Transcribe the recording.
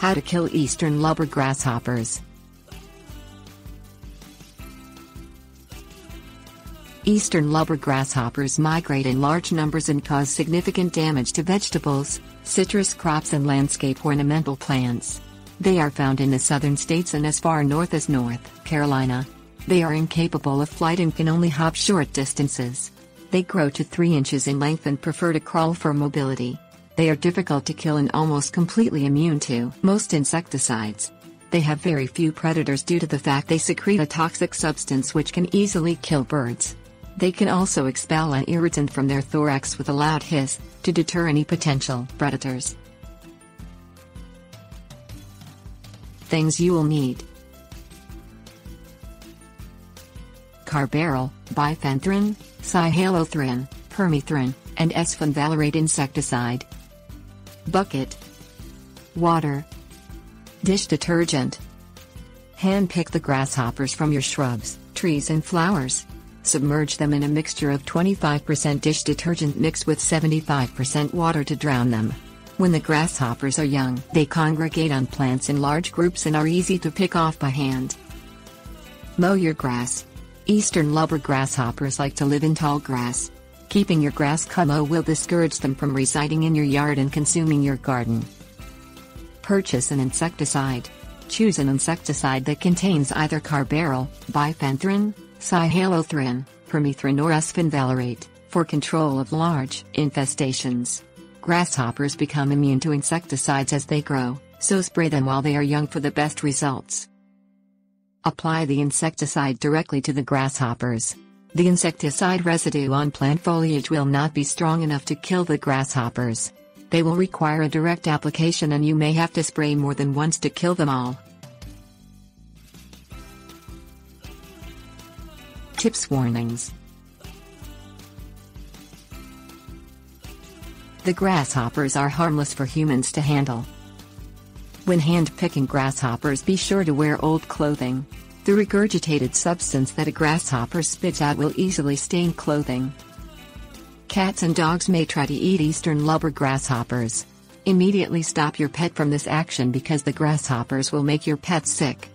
How to kill eastern lubber grasshoppers. Eastern lubber grasshoppers migrate in large numbers and cause significant damage to vegetables, citrus crops and landscape ornamental plants. They are found in the southern states and as far north as North Carolina. They are incapable of flight and can only hop short distances. They grow to 3 inches in length and prefer to crawl for mobility. They are difficult to kill and almost completely immune to most insecticides. They have very few predators due to the fact they secrete a toxic substance which can easily kill birds. They can also expel an irritant from their thorax with a loud hiss, to deter any potential predators. Things you will need Carbaryl, bifenthrin, cyhalothrin, permethrin, and S-fenvalerate insecticide. Bucket. Water. Dish detergent. Hand pick the grasshoppers from your shrubs, trees and flowers. Submerge them in a mixture of 25% dish detergent mixed with 75% water to drown them. When the grasshoppers are young, they congregate on plants in large groups and are easy to pick off by hand. Mow your grass. Eastern lubber grasshoppers like to live in tall grass. Keeping your grass cut low will discourage them from residing in your yard and consuming your garden. Purchase an insecticide. Choose an insecticide that contains either carbaryl, bifenthrin, cyhalothrin, permethrin or S-fenvalerate, for control of large infestations. Grasshoppers become immune to insecticides as they grow, so spray them while they are young for the best results. Apply the insecticide directly to the grasshoppers. The insecticide residue on plant foliage will not be strong enough to kill the grasshoppers. They will require a direct application and you may have to spray more than once to kill them all. Tips Warnings The grasshoppers are harmless for humans to handle. When hand-picking grasshoppers be sure to wear old clothing. The regurgitated substance that a grasshopper spits out will easily stain clothing. Cats and dogs may try to eat eastern lubber grasshoppers. Immediately stop your pet from this action because the grasshoppers will make your pet sick.